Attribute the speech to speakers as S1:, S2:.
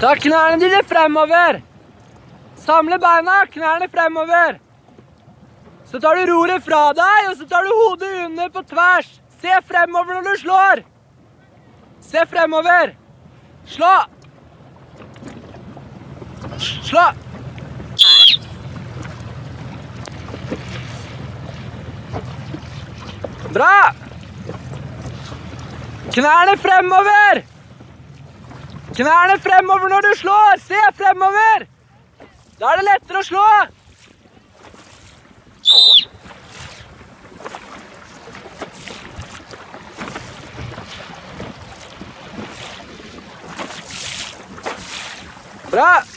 S1: Ta knærne dine fremover. Samle beina, knærne fremover. Så tar du roret fra deg, og så tar du hodet under på tvers. Se fremover når du slår. Se fremover. Slå. Slå. Bra! Knærne fremover! Knærne fremover når du slår! Se fremover! Da er det lettere å slå! Bra!